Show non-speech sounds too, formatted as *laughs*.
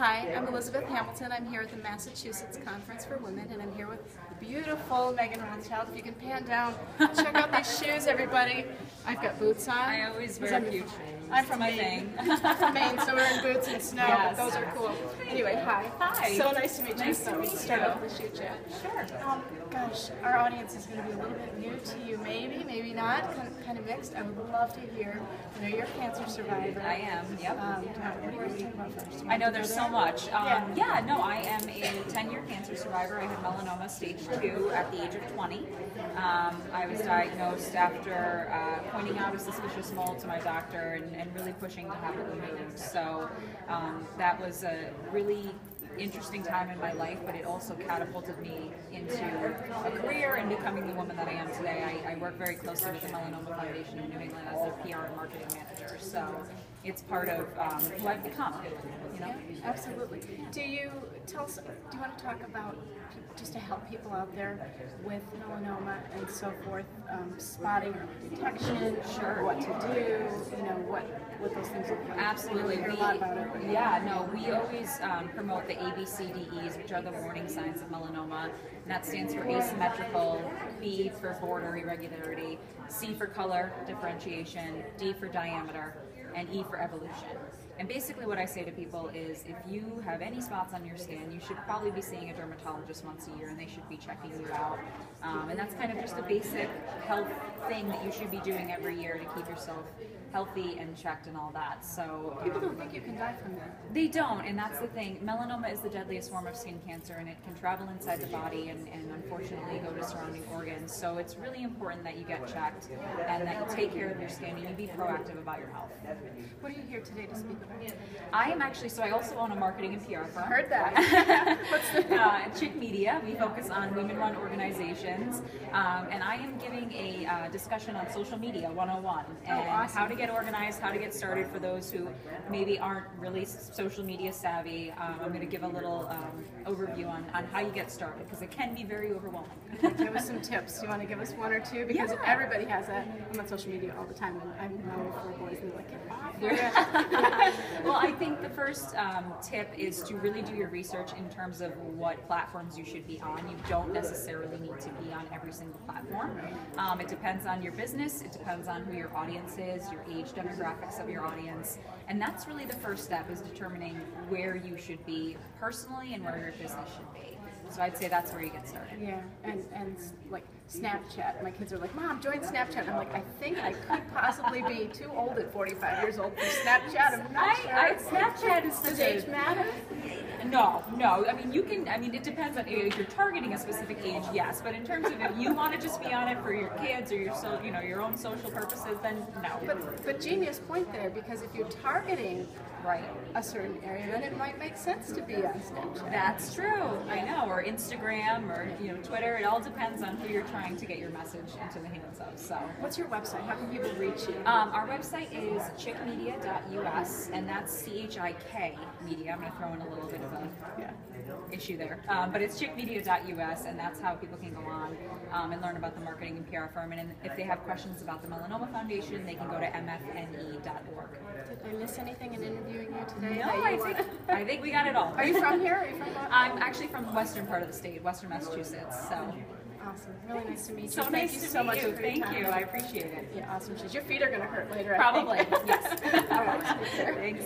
Hi, I'm Elizabeth Hamilton. I'm here at the Massachusetts Conference for Women, and I'm here with the beautiful Meghan Rothschild. If you can pan down, check out these *laughs* shoes, everybody. I've got boots on. I always wear cute shoes. I'm from my Maine. I'm *laughs* from Maine, so we're in boots and snow, Yes. but those are cool. Anyway, hi. Hi. So nice to meet you. Nice to So meet start you. off with chat. Sure. Um, gosh, our audience is going to be a little bit new to you, maybe, maybe not, kind of, kind of mixed. I would love to hear. I know you're a cancer survivor. I am, yep. Um, what do you want about first? I know there's so much. Um, Yeah. yeah. no, I am a 10-year cancer survivor. I had melanoma stage 2 at the age of 20. Um, I was diagnosed after uh, pointing out a suspicious mole to my doctor and, and really pushing to have it removed. So um, that was a really interesting time in my life, but it also catapulted me into a career and becoming the woman that I am today. I, I work very closely with the Melanoma Foundation in New England as their PR and marketing manager. So it's part of um, who I've become. You know. Absolutely. Do you tell us? Do you want to talk about just to help people out there with melanoma and so forth, um, spotting or detection, Sure. what to do, you know, what what those things look like. Absolutely. We hear a We- lot about it. Yeah, no, we always um, promote the ABCDEs, which are the warning signs of melanoma. And that stands for asymmetrical, B for border irregularity, C for color differentiation, D for diameter, and E for evolution. And basically, what I say to people is if you have any spots on your skin, you should probably be seeing a dermatologist once a year and they should be checking you out. Um, and that's kind of just a basic health thing that you should be doing every year to keep yourself healthy and checked and all that. So um, People don't think you can die from that. they don't, and that's the thing. Melanoma is the deadliest form of skin cancer, and it can travel inside the body and, and unfortunately go to surrounding organs. So it's really important that you get checked and that you take care of your skin and you be proactive about your health. What are you here today to speak about? I am actually, so I also own a marketing and PR firm. Heard that. *laughs* Uh, Chik Media. We focus on women-run organizations, um, and I am giving a uh, discussion on social media 101 and awesome. how to get organized, how to get started for those who maybe aren't really social media savvy. Um, I'm going to give a little um, overview on, on how you get started because it can be very overwhelming. give us some tips. Do you want to give us one or two? Because Yeah. everybody has that. I'm on social media all the time, and I'm known for boys, and like, get off. *laughs* well, I think the first um, tip is to really do your research in terms of what platforms you should be on. You don't necessarily need to be on every single platform. Um, it depends on your business, it depends on who your audience is, your age demographics of your audience, and that's really the first step is determining where you should be personally and where your business should be. So I'd say that's where you get started. Yeah, and and like Snapchat. My kids are like, "Mom, join Snapchat." I'm like, "I think I could possibly be too old at 45 years old for Snapchat. I'm not I- sure." I- Snapchat is a- age matter? No, no. I mean, you can. I mean, it depends on if you're targeting a specific age, yes. But in terms of if you want to just be on it for your kids or your so, you know, your own social purposes, then no. But but genius point there because if you're targeting right. a certain area, then it might make sense to be on Snapchat. That's true. I know. Or Instagram or you know Twitter. It all depends on who you're trying to get your message into the hands of. So. What's your website? How can people reach you? Um, our website is chikmedia.us, and that's C-H-I-K media. I'm going to throw in a little bit of a yeah. issue there. Um, but it's chikmedia.us, and that's how people can go on um, and learn about the marketing and PR firm. And if they have questions about the Melanoma Foundation, they can go to mfne.org. Did I miss anything in interviewing you today? No, you I think, *laughs* I think we got it all. Are you from here? Are you from? I'm actually from the western part of the state, western Massachusetts. So, Awesome. Really nice to meet you. so Thank nice you to so meet much you. Thank time. you. I appreciate it. Yeah, awesome. Your feet are going to hurt later. Probably, *laughs* yes. All right. Thanks.